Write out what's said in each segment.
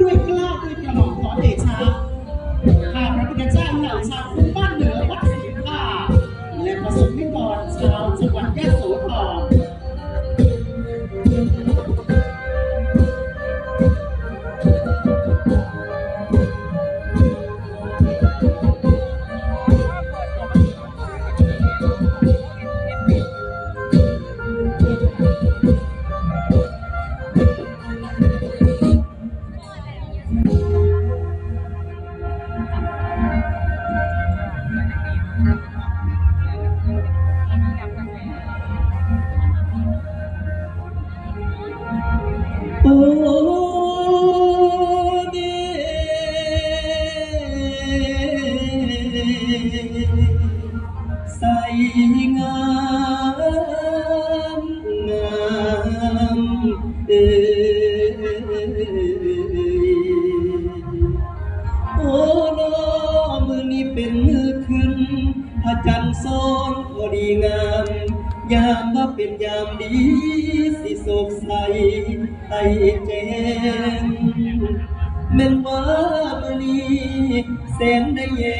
ด้วยกล้าด้วยกระหม่อมขอเดชะข้าพระพุทธเจ้าเหล่าชาว Thank you. แม่นว่ามือนี้แสงได้แย้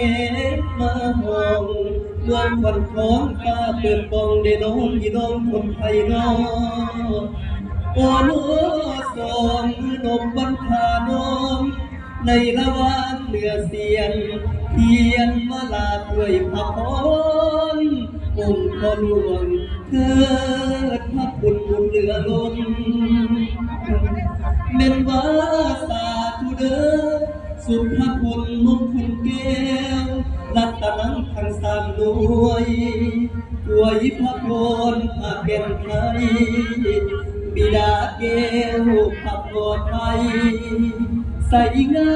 มมาห้องเมื่อวันท้องฟ้าเปิดปองได้น้องยี่น้องคนไทยน้องโอ้โนสองมือนมบันทานมในระหว่างเหนือเสียงเทียนมาลาด้วยพระพรองค์พ่อหลวงเกิดพระคุณบุญเหลือล้นเม่นว่าส สุภาพลมงคลแก้ว รัตนังทังสามหน่วยด้วยพระพรพระแก่นไทย บิดาแก้วขับปลอดภัยใส่งา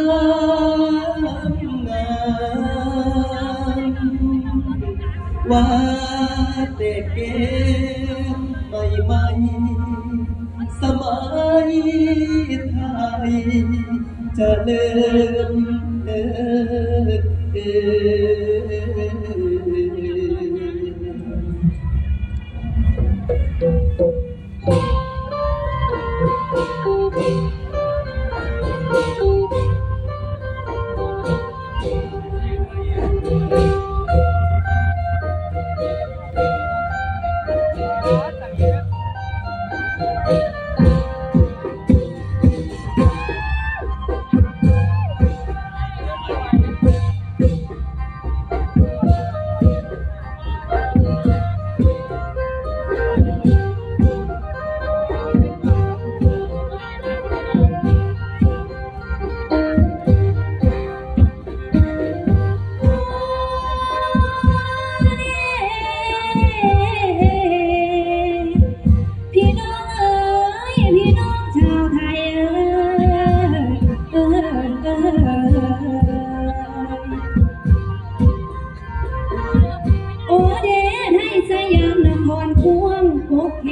มงามว่าแต่แก้มใหม่ใหม่สมัยไทย What? โอเดนให้สยามนครพวงโอเค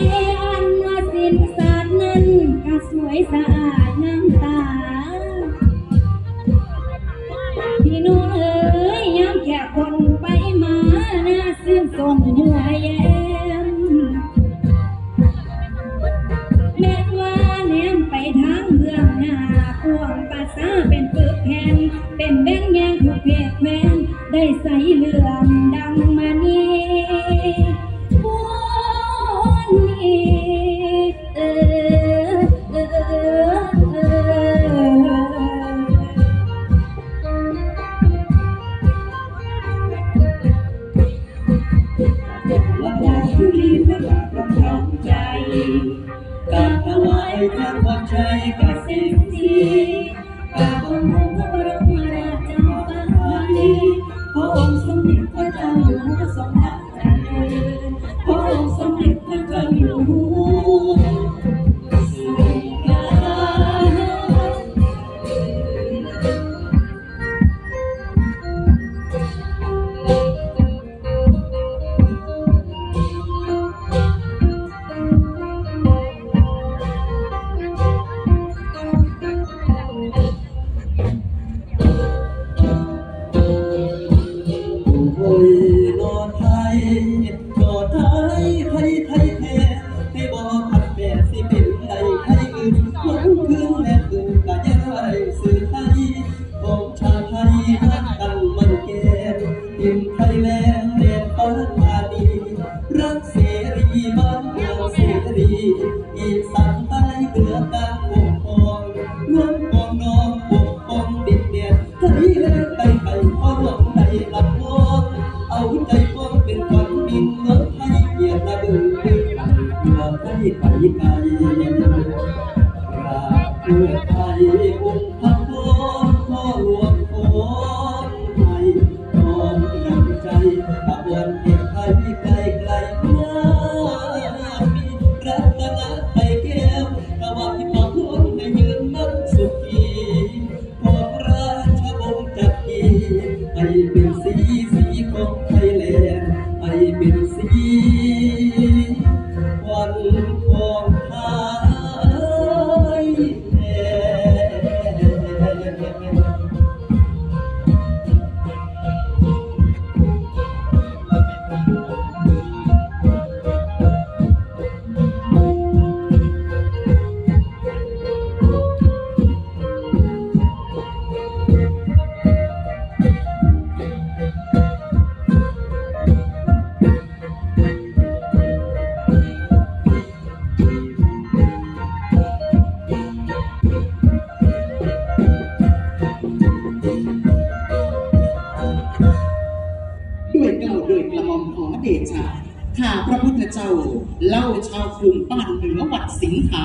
เดอันว่าสินสาดนั้นก็สวยสะอาดน้ำตา พี่น้องเอ๋ยย้ำแก่คนไปมาน่าซื่นสมหัวแย้ม รีบประกาศความพร้อมใจกับถวายพระพรชัยกับเสียงทีกับองค์พระบรมราชาจอมฟ้านี้พระองค์สมเด็จพระเจ้าอยู่หัวทรง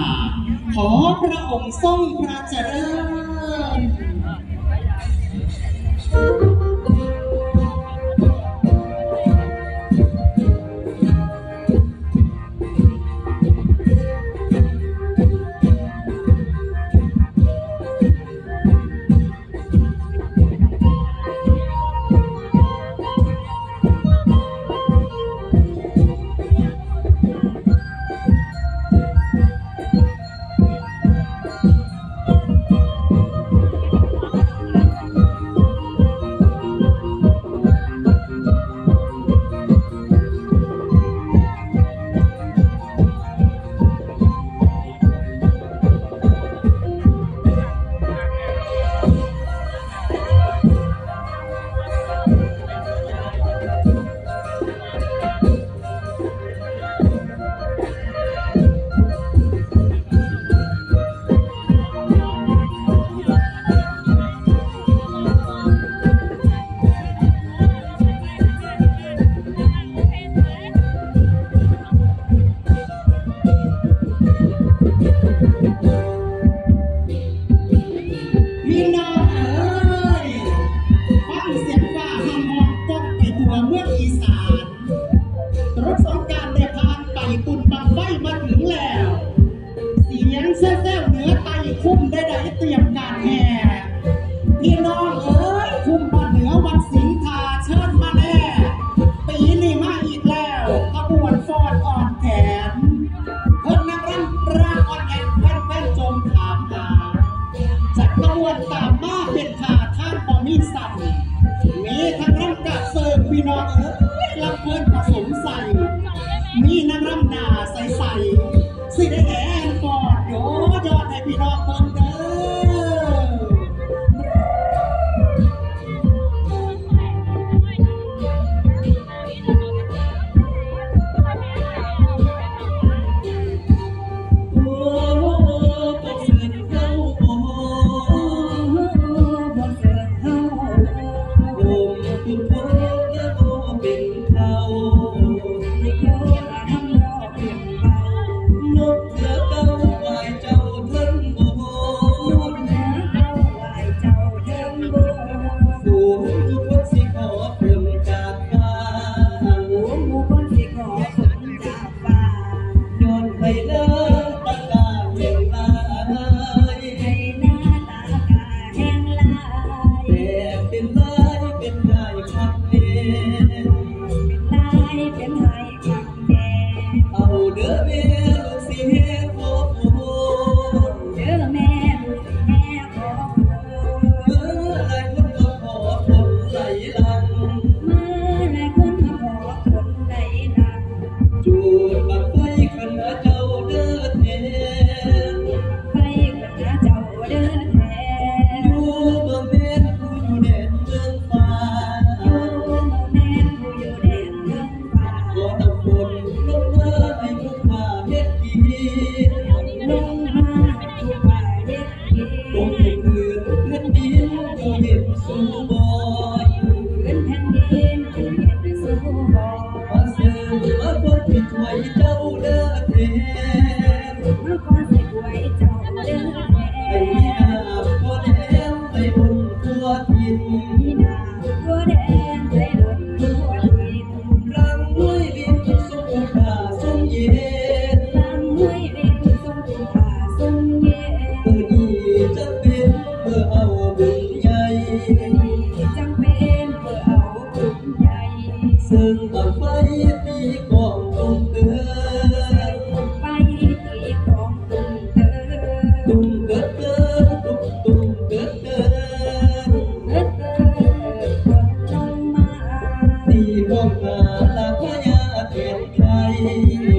าขอพระองค์ทรงพระเจริญ đời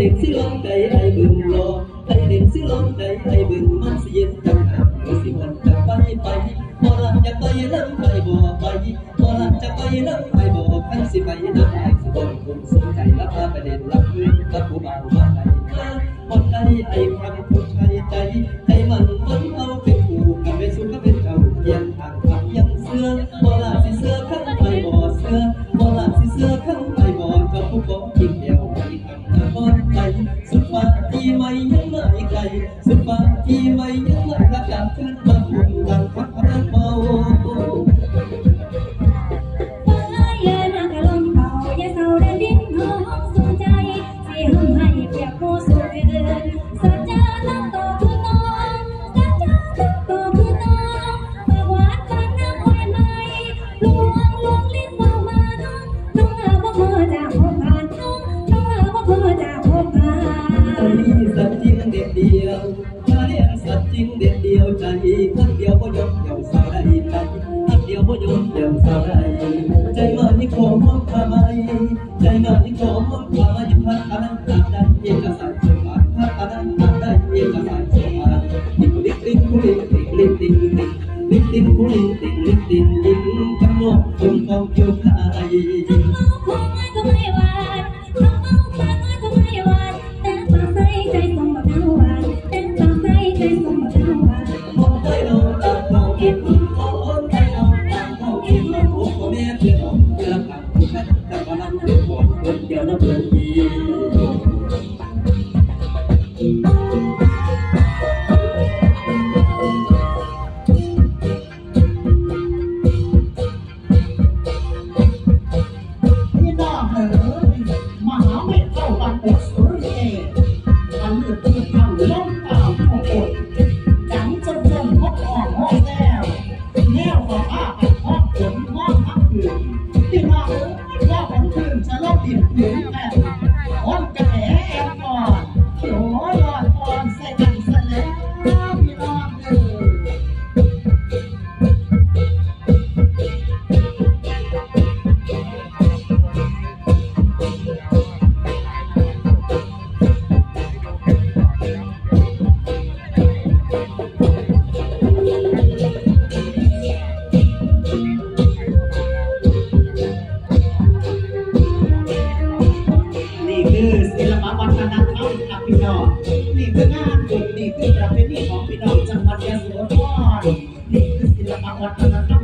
đêm xí lông tay ai bừng lo tay đêm xí lông tay ai bừng mắt xí yên tâm. Có xí hồn tập bay bay bỏ làm chặt bay lắm bay bỏ bay bỏ làm chặt bay lắm bay bỏ khăn xí bay lắm ai xí bồn cùng xí cày lắm ba bay đèn lắm nguyên tất của bao ba này một ngày ai khăn lên tình lên tình lên tình cũng lên tình lên tình lên trong lòng trong cao trong hại วัฒนธรรมค่ะพี่น้องนี่คืองานบุญนี่คือประเพณีของพี่น้องจังหวัดยะโสธรนี่คือศิลปวัฒนธรรม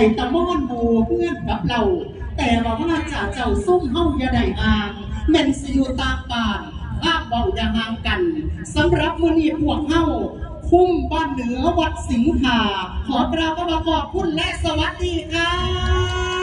ไดตะม่อนหมูเพื่อนกับเรา แต่ว่าจากเจ้าซุ่มเฮาอย่าได้ห่างแม่นสิอยู่ตามป่าภาพเบาอย่าห่างกันสำหรับมณีพวกเฮาคุ้มบ้านเหนือวัดสิงหาขอกราบพระขอบคุณและสวัสดีค่ะ